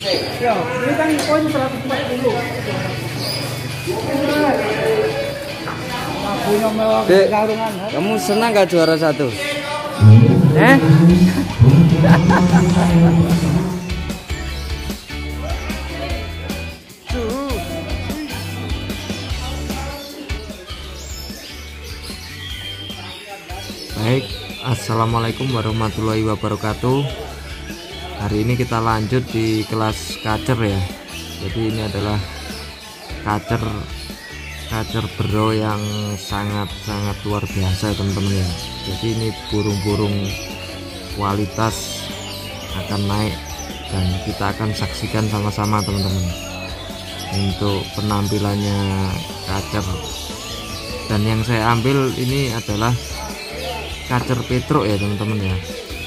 Ya, ini kan poin 140. Lagunya mewah Dek. garungan. Kamu senang gak juara satu? Eh? Baik, assalamualaikum warahmatullahi wabarakatuh. Hari ini kita lanjut di kelas kacer ya. Jadi ini adalah kacer kacer bro yang sangat-sangat luar biasa teman-teman ya. Jadi ini burung-burung kualitas akan naik dan kita akan saksikan sama-sama teman-teman untuk penampilannya kacer. Dan yang saya ambil ini adalah kacer petruk ya teman-teman ya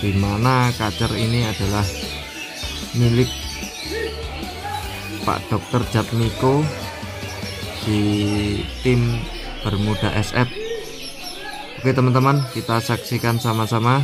di mana kacer ini adalah milik Pak Dokter Jatmiko di tim Bermuda SF Oke teman-teman kita saksikan sama-sama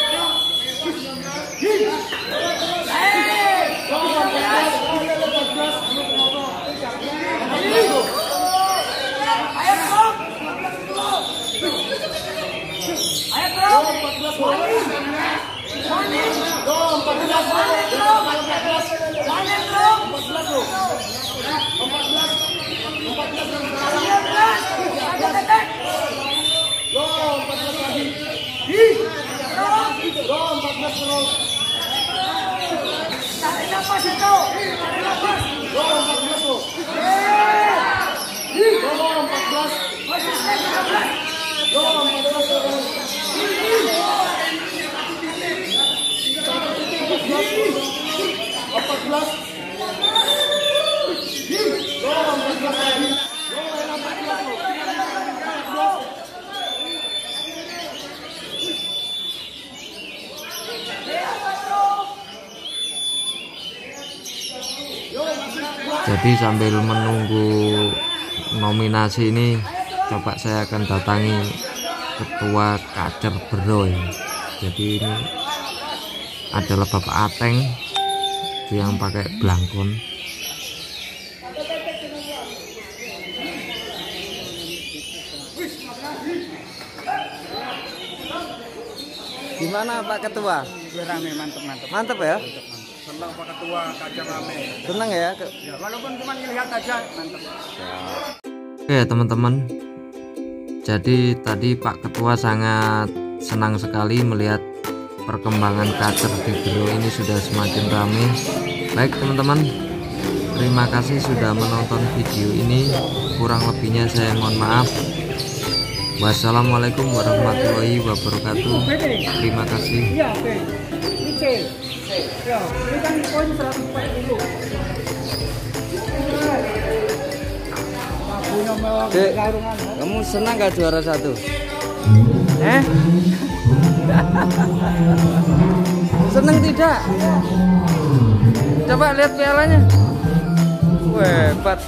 14 14 14 14 14 jadi sambil menunggu nominasi ini coba saya akan datangi ketua kacer bro ya. jadi ini adalah bapak Ateng yang pakai belangkon gimana Pak Ketua Rame mantep mantep. mantep ya Senang Pak Ketua kaca rame. senang ya Ya, walaupun cuma lihat aja mantep. Oke teman-teman. Jadi tadi Pak Ketua sangat senang sekali melihat perkembangan kacer di Bro ini sudah semakin ramai. Baik teman-teman. Terima kasih sudah menonton video ini. Kurang lebihnya saya mohon maaf Wassalamualaikum warahmatullahi wabarakatuh Terima kasih Iya, oke. Ini C. Ya, ini kan poin 140. Lagunya mewah Dek. garungan. Kamu senang gak juara satu? Eh? Seneng tidak? Coba lihat pialanya. Wah, hebat.